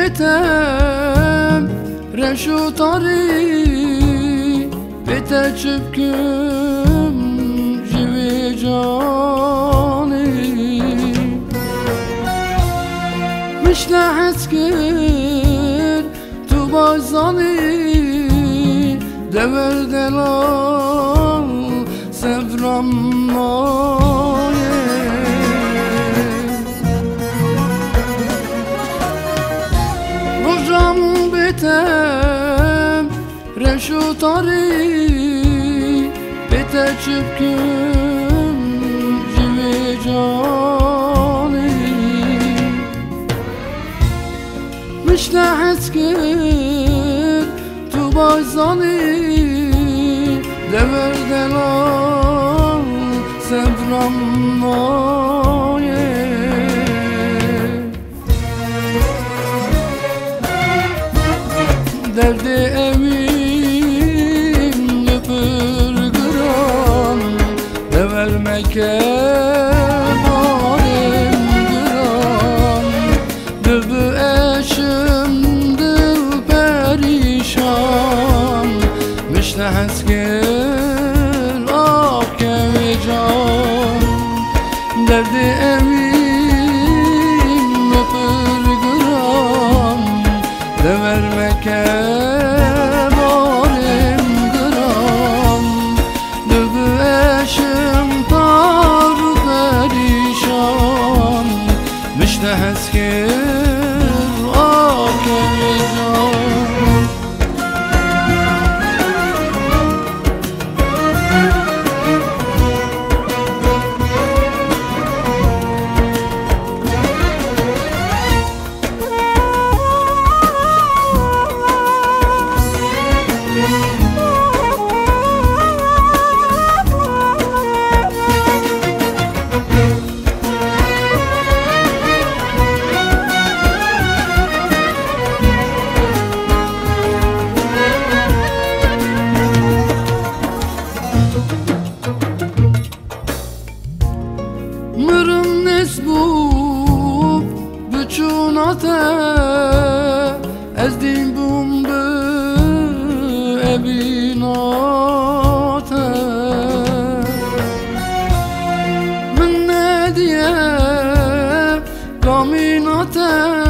betem reşu tari Bete çıpküm jivi cani. Mişle heskir tu bazani Dever Rojam betem reşu tari Bete çıpküm jivi cani. Mişle heskir tu bazani Dever delal sevram Derdi evim öpür gram Ne vermek emanim gram Dübü eşim dil perişan Mişne heskir ah kevi can. Derdi the hands here. Büçünate Ezdim bumbu Ebinate Min ne diye Kaminate Çiftkim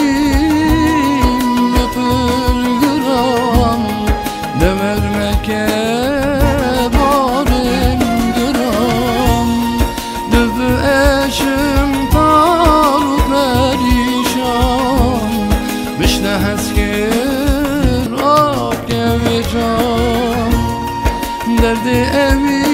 gönderdi evi.